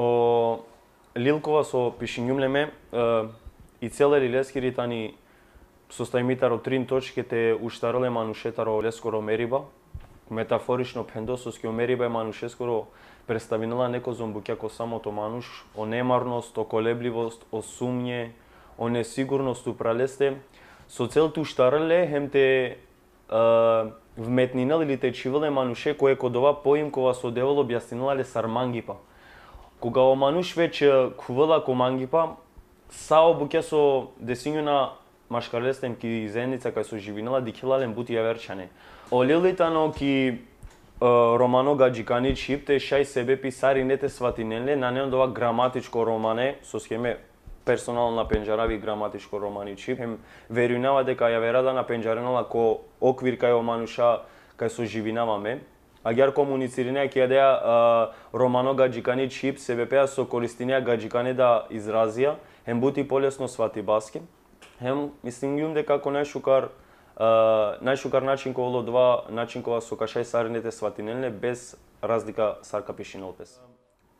О Лилкова со пишињумлеме и целери лескири тани состојмитаро трин точките уштароле манушетаро лескоро мериба, метафорично пендосовски мериба е манушескоро представинала неко зомбуќа ко самото мануш, о немарност, о колебливост, о сумње, о несигурност у пралесте, со цел ту штарале хем те вметнинал или те чивале мануше кое кодова поимкова со девол објаснинале сармангипа. Кога омануш веќе кувала комангипа, сао буке со десињу на машкарлестен ки зеница кај со живинала дикилален бути јаверчане. Олилитано ки романо гаджикани чипте шај себе писари нете сватинеле на неон дова граматичко романе со схеме персонално на пенџарави граматичко романи чип хем верунава дека ја верада на пенџаренала ко оквир кај омануша кај со живинаваме Агер комунициринеа ќе јадеа романо гаджикани чип се пеа со користинеа гаджикани да изразија хем бути полесно свати баски хем мислим јум дека ако најшукар најшукар начин кога два начин кога со кашај саринете сватинелне без разлика сарка пишинол пес.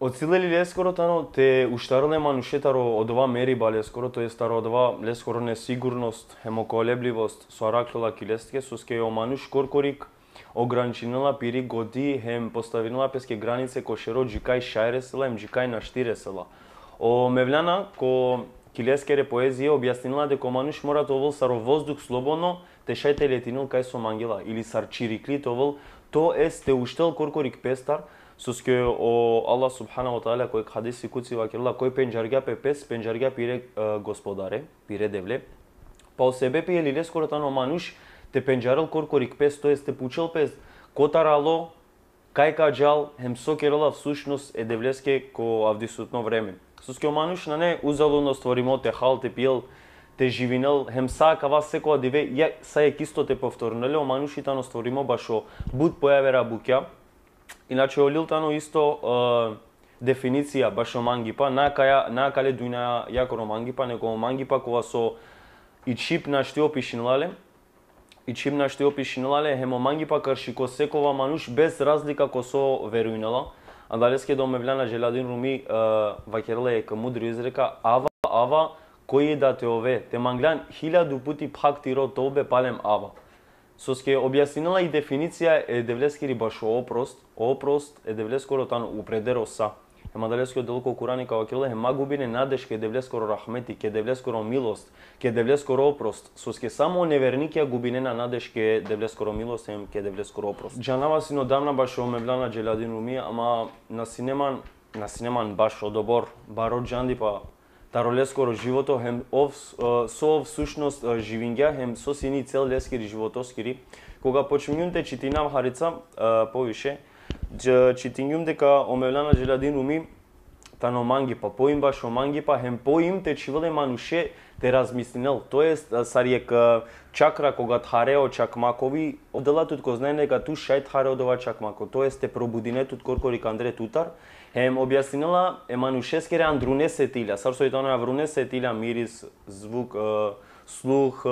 Од силели лескоро тано те уштарле манушетаро од ова мери ба лескоро, тоа е старо од ова лескоро несигурност, хемоколебливост, со араклола килестке, со ске омануш коркорик, ограничинала пири годи, хем поставинала песке границе ко шеро джикај шајресела, им джикај на штиресела. О Мевляна, ко Килескере поезија објаснила дека мануш мора овол саро воздух слободно те шајте летинил кај со мангела или сар чирикли овол то е сте уштел коркорик пестар со ске о Аллах субхана ва таала кој хадиси куци вакирла кој пенџарга пе пес пенџарга пире господаре пире девле па о себе пие лиле скоро тано мануш те пенџарал коркорик пес то е сте пучел пес. Котарало кај каджал хем сокерала всушност е девлеске ко авдисутно време. Со мануш на не узалуно створимо те хал те пил те живинел хем кава секоја диве ја са е кисто те повторнеле о манушитано створимо башо буд појавера буќа иначе олилтано исто е, дефиниција башо мангипа на накале на кале дујна јако мангипа неко мангипа кога со и чип на што опишинлале и чимна што опишинлале хемо мангипа карши ко секова мануш без разлика ко со верујнала Андалеске до Мевляна Желадин Руми вакерле е мудро изрека ава ава кој е да те ове? Те манглан хилјаду пути пак тиро тобе палем ава со ске објаснила и дефиниција е девлески рибашо опрост опрост е девлескоро тан упредеро са. Ема далескиот делко Курани као келе ема магубине надеж ке девле скоро рахмети, ке девле скоро милост, ке девле скоро опрост. Со ске само неверник ја губине на надеж ке девле скоро милост, ем ке девле скоро опрост. Джанава сино дамна баш о мевлана джеладин уми, ама на синеман на синеман баш одобор баро джанди па тароле скоро живото хем ов со ов сушност живиња, хем со сини цел лескири животоскири. Кога почнувате читинав харица повише, читињум дека Омевлана желадин уми тано манги па поим баш манги па хем поим те чивеле мануше те размислинел. Тоест сариек чакра кога тхарео чакмакови одела тут ко знае дека ту шајт харео дова чакмако. Тоест те пробудине тут коркори кандре тутар. Хем објаснила е манушескере андруне сетиля сар со итона вруне сетиля мирис звук слух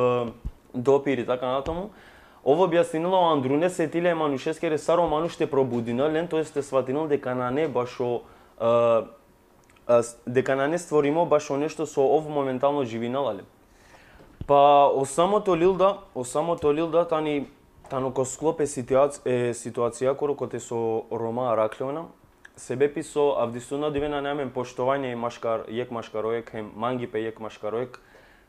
допир и така натаму. Ово објаснило Андруне сетиле манушескере саро мануште пробудинелен, тоа сте сватинал дека на не башо дека на не створимо башо нешто со ов моментално живиналале. Па о самото лилда, о самото лилда тани тану ко склопе ситуација, е ситуација кој со Рома Араклеона, себе писо авдисуна дивена немен поштовање и машкар, јек машкароек, хем манги пе јек машкароек,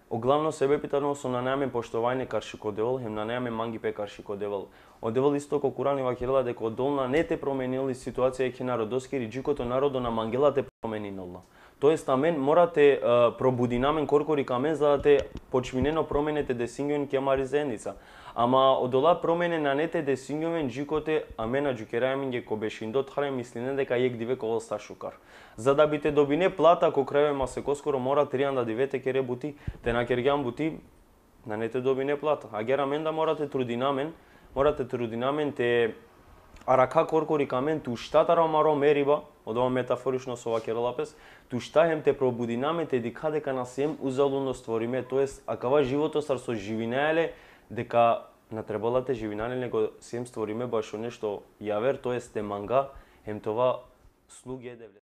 Оглавно себе питано со нанеаме поштовање каршико девол, хем нанеаме манги пе каршико девол. Од девол исто ко Куран Вакирла дека одолна не те променили ситуација ке народоски риџикото народо на мангела те променинала. Тоест, амен, морате uh, пробуди намен коркори камен за да те почминено променете десингјон ке маризеница. Ама одола промене на нете десингјовен джикоте амена джукерајамин ге кобешиндо тхаре мислине дека јек диве кол сташукар. За да бите добине плата ко краје ма се коскоро мора тријан да дивете кере бути, те на кергјан бути на нете добине плата. А гера мен да морате трудинамен, морате трудинамен те арака коркори камен тушта штатара маро мериба, од ова метафорично со ова кералапес, тушта хем те пробудинаме те дека дека на сем узалуно да створиме, тоест акава живото сар со живинееле, дека на требалате да живинале него сем створиме баш нешто јавер, тоест те манга, хем това слуги едевле.